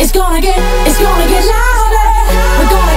it's gonna get, it's gonna get louder. We're gonna